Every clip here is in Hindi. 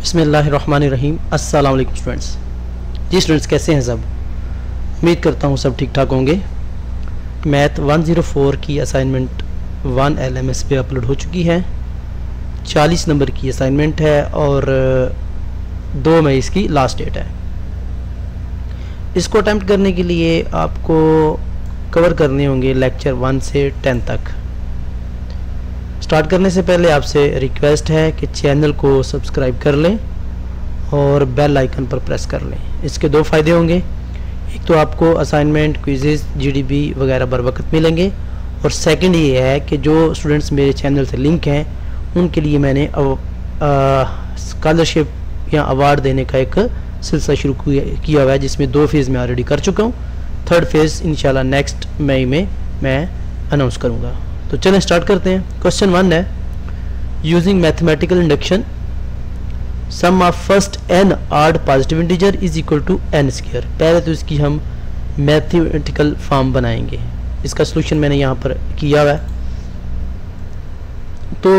बसमीम अस्सलाम स्टूडेंट्स। जी स्टूडेंट्स, कैसे हैं सब? उम्मीद करता हूँ सब ठीक ठाक होंगे। मैथ 104 की assignment one L M S पे अपलोड हो चुकी है। 40 नंबर की असाइनमेंट है और दो मई इसकी लास्ट डेट है। इसको अटैम्प्ट करने के लिए आपको कवर करने होंगे लेक्चर वन से टेन तक। स्टार्ट करने से पहले आपसे रिक्वेस्ट है कि चैनल को सब्सक्राइब कर लें और बेल आइकन पर प्रेस कर लें। इसके दो फ़ायदे होंगे। एक तो आपको असाइनमेंट क्विजेज जीडीपी वगैरह बर वक्त मिलेंगे। और सेकंड ये है कि जो स्टूडेंट्स मेरे चैनल से लिंक हैं, उनके लिए मैंने स्कॉलरशिप या अवार्ड देने का एक सिलसिला शुरू किया हुआ है, जिसमें दो फ़ेज़ में ऑलरेडी कर चुका हूँ। थर्ड फ़ेज़ इंशाल्लाह नेक्स्ट मई में मैं अनाउंस करूँगा। तो चलें स्टार्ट करते हैं। क्वेश्चन वन है using mathematical induction sum of first n odd positive integer is equal to n square पहले तो इसकी हम मैथमेटिकल फॉर्म बनाएँगे। इसका सोल्यूशन मैंने यहाँ पर किया हुआ है। तो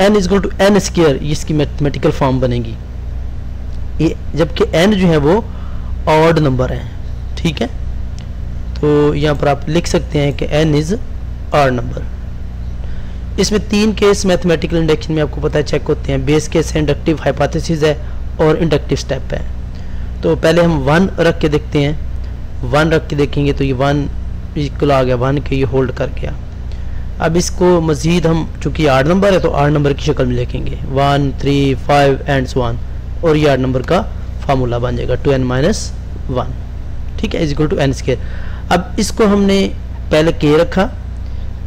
n is equal to n square इसकी मैथमेटिकल फॉर्म बनेगी। जबकि एन जो है वो ऑड नंबर है। ठीक है? तो यहाँ पर आप लिख सकते हैं कि एन इज़ आर नंबर। इसमें तीन केस मैथमेटिकल इंडक्शन में आपको पता है चेक होते हैं। बेस केस है इंडक्टिव हाइपोथेसिस है और इंडक्टिव स्टेप है। तो पहले हम वन रख के देखते हैं। वन रख के देखेंगे तो ये वन इक्वल आ गया। वन के ये होल्ड कर गया। अब इसको मज़ीद हम, चूँकि आठ नंबर है तो आठ नंबर की शक्ल में लिखेंगे one three five and one और ये आठ नंबर का फार्मूला बन जाएगा टू एन माइनस वन ठीक है is equal to n square अब इसको हमने पहले के रखा।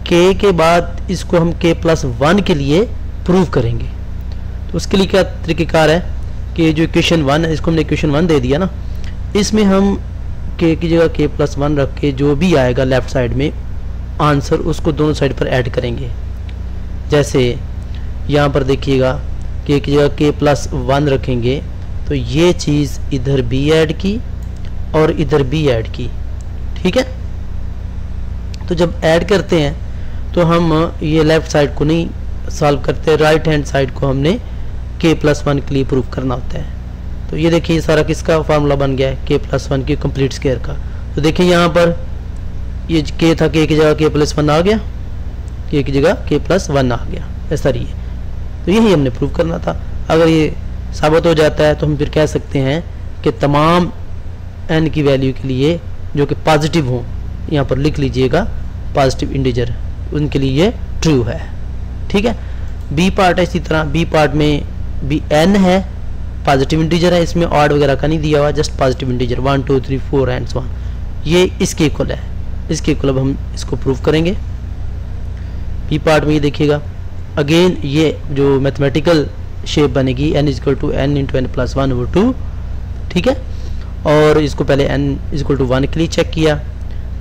के के बाद इसको हम के प्लस वन के लिए प्रूव करेंगे। तो उसके लिए क्या तरीक़ेकार है कि जो इक्वेशन वन है, इसको हमने इक्वेशन वन दे दिया ना। इसमें हम के की जगह के प्लस वन रख के जो भी आएगा लेफ़्ट साइड में आंसर उसको दोनों साइड पर ऐड करेंगे। जैसे यहाँ पर देखिएगा के की जगह के प्लस वन रखेंगे तो ये चीज़ इधर भी ऐड की और इधर भी ऐड की। ठीक है? तो जब ऐड करते हैं तो हम ये लेफ़्ट साइड को नहीं सॉल्व करते राइट हैंड साइड को हमने के प्लस वन के लिए प्रूव करना होता है। तो ये देखिए, ये सारा किसका फार्मूला बन गया है? के प्लस वन की कंप्लीट स्केयर का। तो देखिए यहाँ पर ये के था के की जगह के प्लस वन आ गया। के की जगह के प्लस वन आ गया। ऐसा रही है। तो यही हमने प्रूव करना था। अगर ये साबित हो जाता है तो हम फिर कह सकते हैं कि तमाम एन की वैल्यू के लिए जो कि पॉजिटिव हों, यहाँ पर लिख लीजिएगा पॉजिटिव इंटीजर उनके लिए ये ट्रू है। ठीक है? बी पार्ट है इसी तरह। बी पार्ट में बी एन है। पॉजिटिव इंटीजर है। इसमें ऑड वगैरह का नहीं दिया हुआ just positive integer one two three four and one ये इसके इक्वल है। इसके इक्वल अब हम इसको प्रूव करेंगे। बी पार्ट में ये देखिएगा। अगेन ये जो मैथमेटिकल शेप बनेगी n is equal to n into n plus one over two ठीक है? और इसको पहले एन इजक्वल टू वन के लिए चेक किया।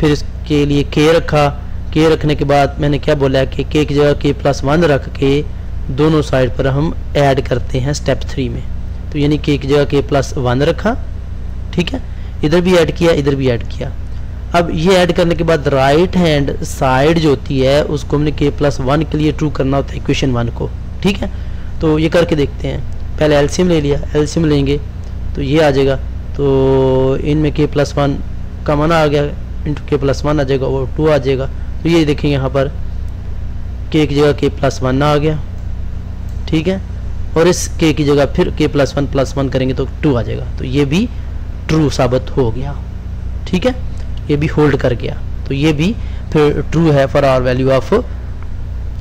फिर इसके लिए के रखा। के रखने के बाद मैंने क्या बोला कि के की जगह के प्लस वन रख के दोनों साइड पर हम ऐड करते हैं स्टेप थ्री में। तो यानी के की जगह के प्लस वन रखा, ठीक है? इधर भी ऐड किया, इधर भी ऐड किया। अब ये ऐड करने के बाद राइट हैंड साइड जो होती है, उसको हमने के प्लस वन के लिए ट्रू करना होता है इक्वेशन वन को, ठीक है? तो ये करके देखते हैं। पहले एल्सियम ले लिया एल्सियम लेंगे तो ये आ जाएगा। तो इनमें के प्लस वन का मना आ गया इंटू के प्लस वन आ जाएगा, और टू आ जाएगा। तो ये देखें यहाँ पर के की जगह के प्लस वन आ गया। ठीक है? और इस के की जगह फिर के प्लस वन प्लस वन करेंगे तो टू आ जाएगा। तो ये भी ट्रू साबित हो गया। ठीक है? ये भी होल्ड कर गया। तो ये भी फिर ट्रू है for our value of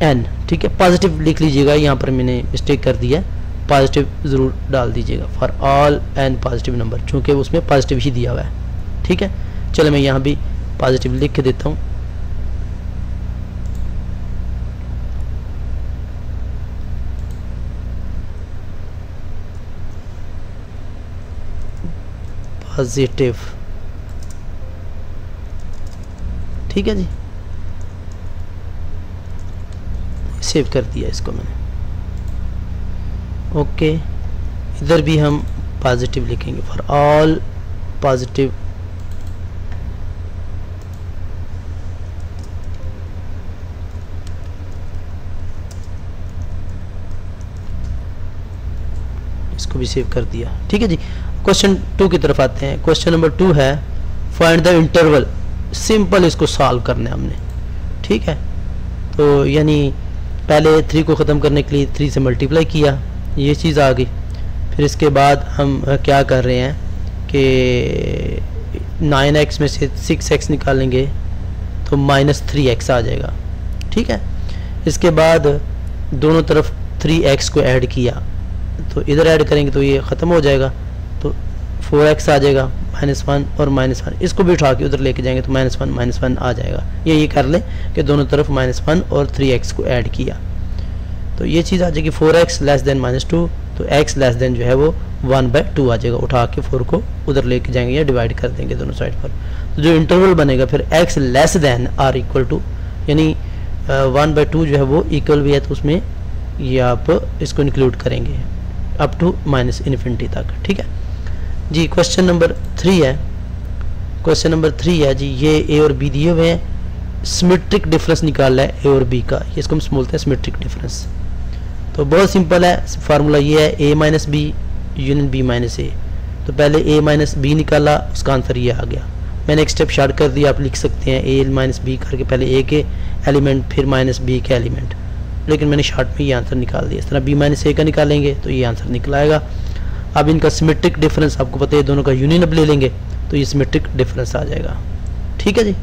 n ठीक है? पॉजिटिव लिख लीजिएगा। यहाँ पर मैंने मिस्टेक कर दिया पॉजिटिव ज़रूर डाल दीजिएगा। For all n positive number चूँकि उसमें पॉजिटिव ही दिया हुआ है। ठीक है? चलो मैं यहाँ भी पॉजिटिव लिख के देता हूँ। पॉजिटिव ठीक है जी? सेव कर दिया इसको मैंने। ओके इधर भी हम पॉजिटिव लिखेंगे फॉर ऑल पॉजिटिव इसको भी सेव कर दिया। ठीक है जी? क्वेश्चन टू की तरफ़ आते हैं। क्वेश्चन नंबर टू है फाइंड द इंटरवल सिंपल इसको सॉल्व करना है हमने। ठीक है? तो यानी पहले थ्री को ख़त्म करने के लिए थ्री से मल्टीप्लाई किया, ये चीज़ आ गई। फिर इसके बाद हम क्या कर रहे हैं कि नाइन एक्स में से सिक्स एक्स निकालेंगे तो माइनस थ्री एक्स आ जाएगा। ठीक है? इसके बाद दोनों तरफ़ थ्री एक्स को ऐड किया। तो इधर ऐड करेंगे तो ये ख़त्म हो जाएगा। फोर एक्स आ जाएगा, माइनस वन और माइनस वन। इसको भी उठा के उधर लेके जाएँगे तो माइनस वन माइनस वन आ जाएगा। ये ये कर लें कि दोनों तरफ़ माइनस वन और थ्री एक्स को ऐड किया। तो ये चीज़ आ जाएगी four x less than minus two. तो एक्स लेस देन जो है वो वन बाय टू आ जाएगा। उठा के फोर को उधर लेके जाएँगे या डिवाइड कर देंगे दोनों साइड पर। तो जो इंटरवल बनेगा, फिर x less than or equal to, यानी वन बाई टू जो है वो इक्वल भी है तो उसमें ये आप इसको इंक्लूड करेंगे। अप टू माइनस इन्फिनिटी तक, ठीक है? जी क्वेश्चन नंबर थ्री है। क्वेश्चन नंबर थ्री है जी, ये ए और बी दिए हुए हैं। सिमेट्रिक डिफरेंस निकालना है ए और बी का। इसको हम बोलते हैं सिमेट्रिक डिफरेंस तो बहुत सिंपल है फार्मूला ये है A minus B union B minus A तो पहले ए माइनस बी निकाला, उसका आंसर ये आ गया। मैंने एक स्टेप शार्ट कर दिया, आप लिख सकते हैं ए माइनस बी करके पहले ए के एलिमेंट फिर माइनस बी के एलिमेंट लेकिन मैंने शार्ट में ये आंसर निकाल दिया। इस तरह बी माइनस ए का निकालेंगे तो ये आंसर निकल आएगा। अब इनका सिमेट्रिक डिफरेंस आपको पता है दोनों का यूनियन अब ले लेंगे तो ये सिमेट्रिक डिफरेंस आ जाएगा। ठीक है जी?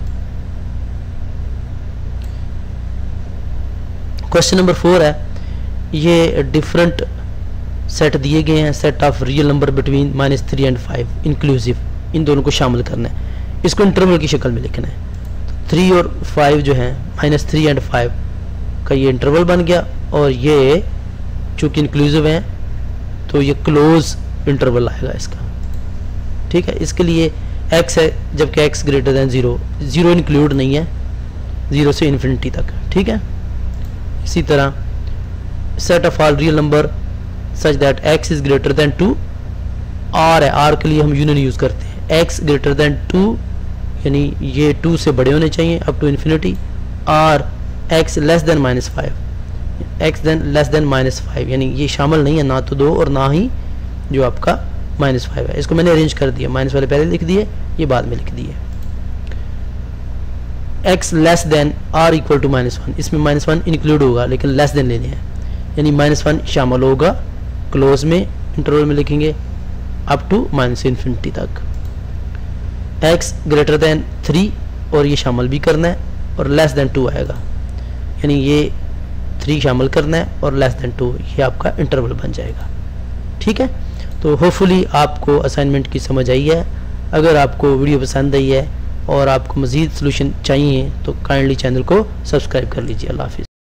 क्वेश्चन नंबर फोर है, ये डिफरेंट सेट दिए गए हैं set of real number between minus three and five inclusive इन दोनों को शामिल करना है। इसको इंटरवल की शक्ल में लिखना है। थ्री और फाइव जो है माइनस थ्री एंड फाइव का ये इंटरवल बन गया, और ये चूँकि इंक्लूसिव है तो ये क्लोज इंटरवल आएगा इसका। ठीक है? इसके लिए एक्स है, जबकि x greater than zero zero include नहीं है ज़ीरो से इन्फिनिटी तक। ठीक है? इसी तरह set of all real number such that x is greater than two R है। आर के लिए हम यूनियन यूज़ करते हैं। एक्स ग्रेटर दैन टू यानी ये टू से बड़े होने चाहिए up to infinity or x less than minus five x then less than minus five यानी ये शामिल नहीं है, ना तो दो और ना ही जो आपका माइनस फाइव है। इसको मैंने अरेंज कर दिया माइनस वाले पहले लिख दिए, ये बाद में लिख दिए। X less than or equal to minus one इसमें माइनस वन इंक्लूड होगा, लेकिन लेस देन लेने हैं। यानी माइनस वन शामिल होगा क्लोज में इंटरवल में लिखेंगे अप टू माइनस इन्फिनिटी तक। एक्स ग्रेटर देन थ्री और ये शामिल भी करना है, और लेस देन टू आएगा। यानी ये थ्री शामिल करना है और लेस देन टू ये आपका इंटरवल बन जाएगा। ठीक है? तो होपफुली आपको असाइनमेंट की समझ आई है। अगर आपको वीडियो पसंद आई है और आपको मज़ीद सोल्यूशन चाहिए तो काइंडली चैनल को सब्सक्राइब कर लीजिए। अल्लाह हाफिज़।